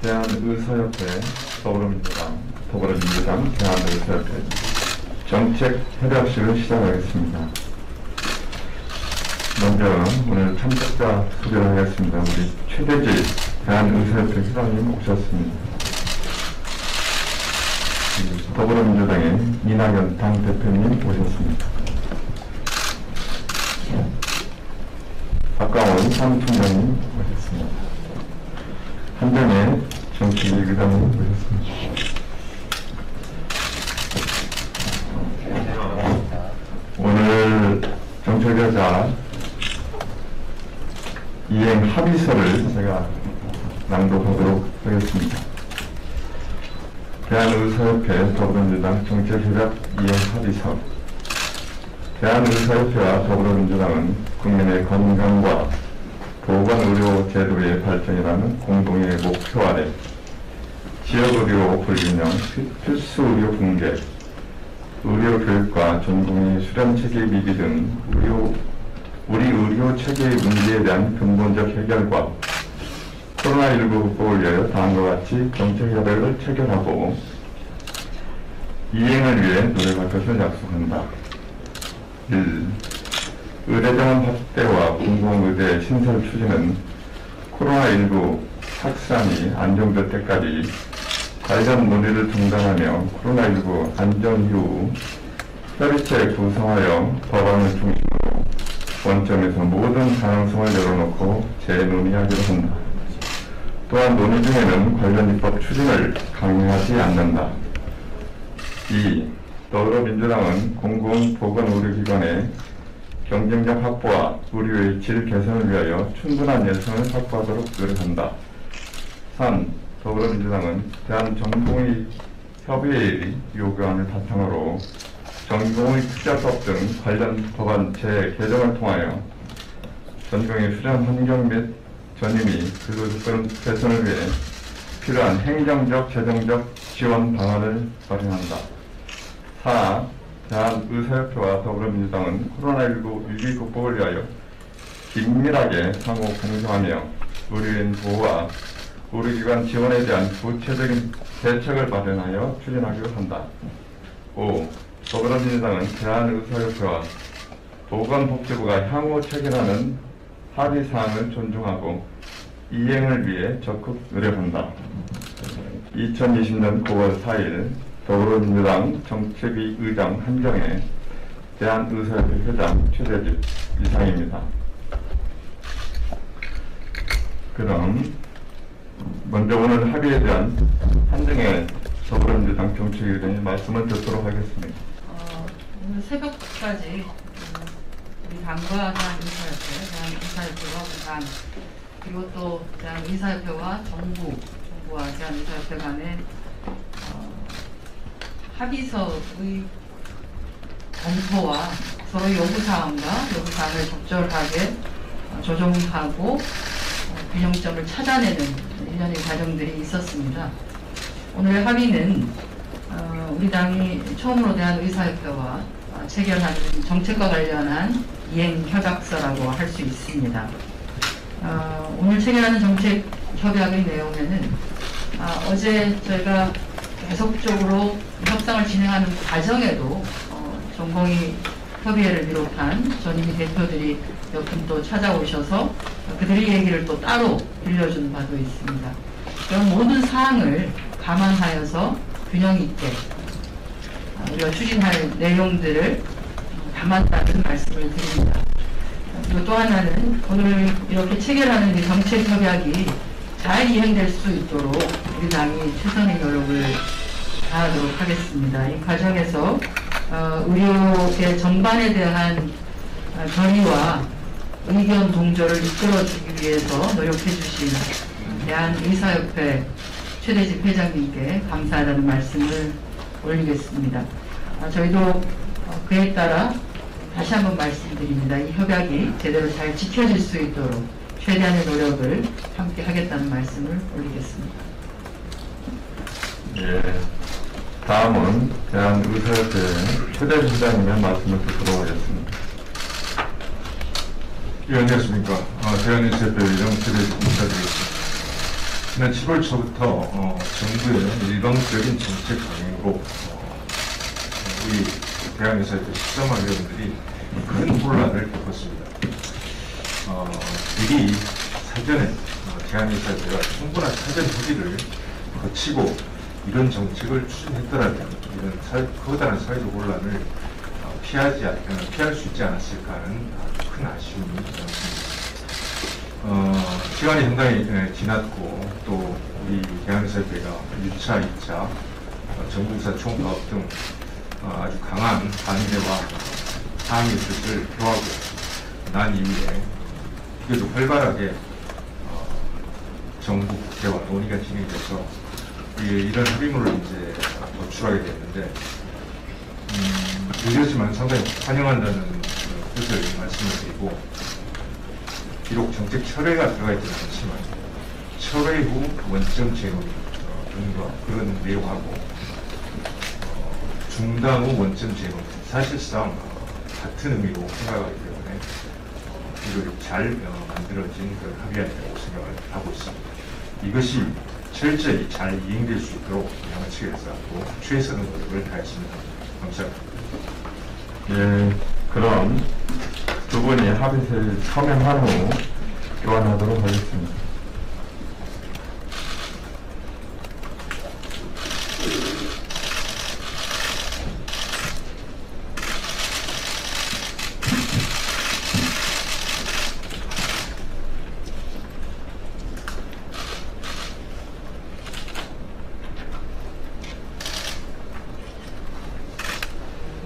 대한의사협회, 더불어민주당, 더불어민주당, 대한의사협회 정책 협약식을 시작하겠습니다. 먼저 오늘 참석자 소개를 하겠습니다. 우리 최대지 대한의사협회 회장님 오셨습니다. 더불어민주당의 이낙연 당 대표님 오셨습니다. 박강원 사무총장님 오셨습니다. 한정 의 정치기 의장님 오셨습니다. 오늘 정책여자 이행 합의서를 제가 낭독하도록 하겠습니다. 대한의사협회 더불어민주당 정책협약 이행 합의서 대한의사협회와 더불어민주당은 국민의 건강과 보건의료 제도의 발전이라는 공동의 목표 아래 지역의료 불균형, 필수 의료 붕괴, 의료 교육과 전공의 수련 체계 미비 등 의료, 우리 의료 체계의 문제에 대한 근본적 해결과 코로나19 극복을 위하여 다음과 같이 정책 협약을 체결하고 이행을 위해 노력할 것을 약속한다. 1. 의대병원 확대와 공공의대 신설 추진은 코로나19 확산이 안정될 때까지 관련 논의를 중단하며 코로나19 안정 이후 협의체 구성하여 법안을 중심으로 원점에서 모든 가능성을 열어놓고 재논의하기로 한다. 또한 논의 중에는 관련 입법 추진을 강요하지 않는다. 2. 더불어민주당은 공공 보건 의료기관의 경쟁력 확보와 의료의 질 개선을 위하여 충분한 예산을 확보하도록 노력한다. 3. 더불어민주당은 대한전공의 협의회의 요구안을 바탕으로 전공의 투자법 등 관련 법안 재개정을 통하여 전공의 수련 환경 및 전임 및 근로조건 개선을 위해 필요한 행정적, 재정적 지원 방안을 마련한다. 4. 대한의사협회와 더불어민주당은 코로나19 위기 극복을 위하여 긴밀하게 상호 공조하며 의료인 보호와 의료기관 지원에 대한 구체적인 대책을 마련하여 추진하기로 한다. 5. 더불어민주당은 대한의사협회와 보건복지부가 향후 체결하는 합의사항을 존중하고 이행을 위해 적극 노력한다. 2020년 9월 4일 더불어민주당 정책위 의장 한정혜 대한의사협회 회장 최대집 이상입니다. 그럼 먼저 오늘 합의에 대한 한정혜 더불어민주당 정책위 의장의 말씀을 듣도록 하겠습니다. 어, 오늘 새벽까지 음, 우리 당과 대한의사협회, 대한의사협회와 우리 당 그리고 또 대한의사협회와 정부, 정부와 대한의사협회 간의 어, 합의서의 검토와 서로 요구사항과 요구사항을 적절하게 어, 조정하고 어, 균형점을 찾아내는 일련의 과정들이 있었습니다. 오늘 합의는 어, 우리 당이 처음으로 대한 의사협회와 어, 체결하는 정책과 관련한 이행 협약서라고 할 수 있습니다. 어, 오늘 체결하는 정책 협약의 내용에는 아, 어제 저희가 계속적으로 협상을 진행하는 과정에도 어, 전공의 협의회를 비롯한 전임의 대표들이 몇 분 또 찾아오셔서 그들의 얘기를 또 따로 들려준 바도 있습니다. 그런 모든 사항을 감안하여서 균형 있게 어, 우리가 추진할 내용들을 담았다는 말씀을 드립니다. 그리고 또 하나는 오늘 이렇게 체결하는 이 정책 협약이 잘 이행될 수 있도록 우리 당이 최선의 노력을 다하도록 하겠습니다. 이 과정에서 어, 의료계 전반에 대한 어, 전의와 의견 동조를 이끌어주기 위해서 노력해 주신 대한의사협회 최대 집 회장님께 감사하다는 말씀을 올리겠습니다. 아, 저희도 어, 그에 따라 다시 한번 말씀드립니다. 이 협약이 제대로 잘 지켜질 수 있도록 최대한의 노력을 함께 하겠다는 말씀을 올리겠습니다. 예. 다음은 대한의사협회 최대 회장님의 말씀을 듣도록 하겠습니다. 예, 안녕하십니까. 아, 대한의사협회 의장 최대 인사드리겠습니다. 지난 7월 초부터 어, 정부의 일방적인 정책 강행으로 어, 우리 대한의사협회 13만 회원들이 큰 혼란을 겪었습니다. 어, 미리 사전에 어, 대한의사협회가 충분한 사전 협의를 거치고 이런 정책을 추진했더라면 이런 사, 커다란 사회적 혼란을 어, 피하지 않, 어, 피할 수 있지 않았을까 하는 아주 큰 아쉬움이 남습니다. 어, 시간이 상당히 예, 지났고 또 우리 대한의사협회가 1차, 2차 어, 정부사 총파업 등 어, 아주 강한 반대와 항의 뜻을 표하고 난 이후에 비교적 활발하게 어, 정부 국회와 논의가 진행돼서 이- 이런 합의문을 이제 도출하게 됐는데 음, 늦었지만 상당히 환영한다는 그 뜻을 말씀을 드리고 비록 정책 철회가 들어가 있지는 않지만 철회 후 원점 재논의 어, 등과 그런 내용하고 어, 중단 후 원점 재논의 사실상 어, 같은 의미로 생각하기 때문에 어, 비교적 잘 어, 만들어진 그런 합의안이라고 생각을 하고 있습니다. 이것이 철저히 잘 이행될 수 있도록 양측에서 또 최선의 노력을 다했습니다. 감사합니다. 예, 그럼 두 분이 합의를 서명한 후 교환하도록 하겠습니다.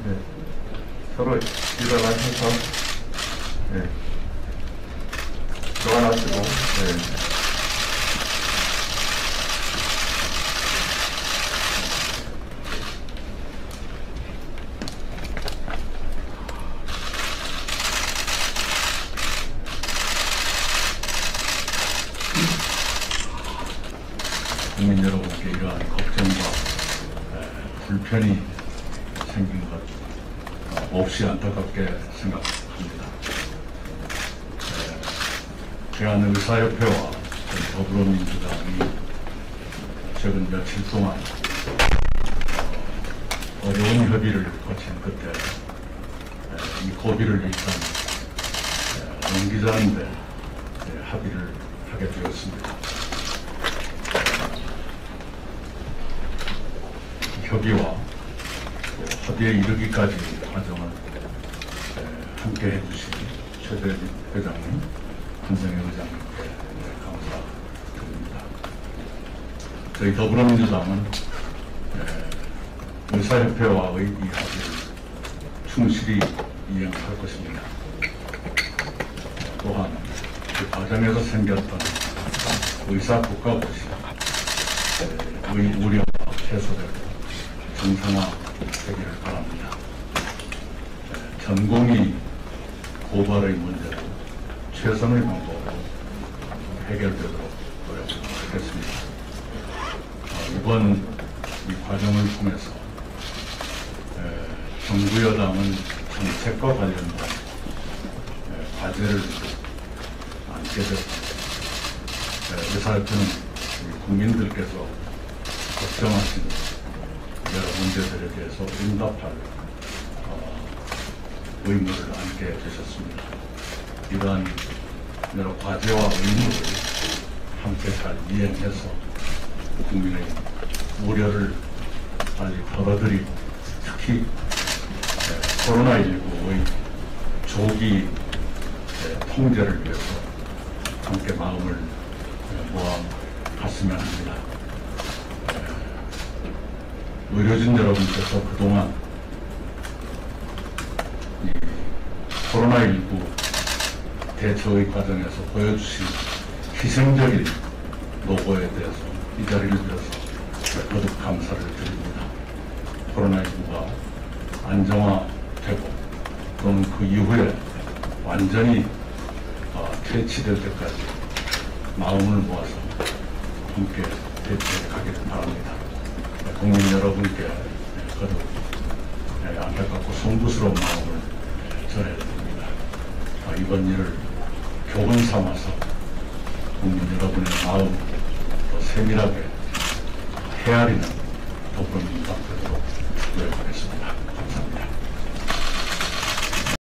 네. 서로 일어나셔서 네. 교환하시고 네. 국민 여러분께 이러한 걱정과 에, 불편이 생긴 것 어, 몹시 안타깝게 생각합니다. 에, 대한의사협회와 더불어민주당이 최근 며칠 동안 어, 어려운 협의를 거친 끝에 에, 이 고비를 일단 에, 넘기자는데 에, 합의를 하게 되었습니다. 협의와 또 합의에 이르기까지 과정을 에, 함께 해주신 최대진 회장님, 한정혜 의장님께 네, 감사드립니다. 저희 더불어민주당은 에, 의사협회와의 이 합의를 충실히 이행할 것입니다. 또한 그 과정에서 생겼던 의사 국가 고시 의 우려가 해소되고 정상화 되기를 바랍니다. 에, 전공의 고발의 문제도 최선의 방법으로 해결되도록 노력하겠습니다. 어, 이번 이 과정을 통해서 에, 정부 여당은 정책과 관련된 에, 과제를 안게. 에, 의사협회는 우리 국민들께서 걱정하시는 여러 문제들에 대해서 응답할 어, 의무를 안게 되셨습니다. 이러한 여러 과제와 의무를 함께 잘 이행해서 국민의 우려를 빨리 덜어드리고 특히 에, 코로나19의 조기 에, 통제를 위해서 함께 마음을 에, 모아 갔으면 합니다. 의료진 여러분께서 그동안 코로나19 대처의 과정에서 보여주신 희생적인 노고에 대해서 이 자리를 빌어서 거듭 감사를 드립니다. 코로나19가 안정화되고 또는 그 이후에 완전히 어, 퇴치될 때까지 마음을 모아서 함께 대처해 가기를 바랍니다. 국민 여러분께 거듭 네, 안타깝고 송구스러운 마음을 전해드립니다. 아, 이번 일을 교훈 삼아서 국민 여러분의 마음, 또 세밀하게 헤아리는 부분이 되도록 노력하겠습니다. 감사합니다.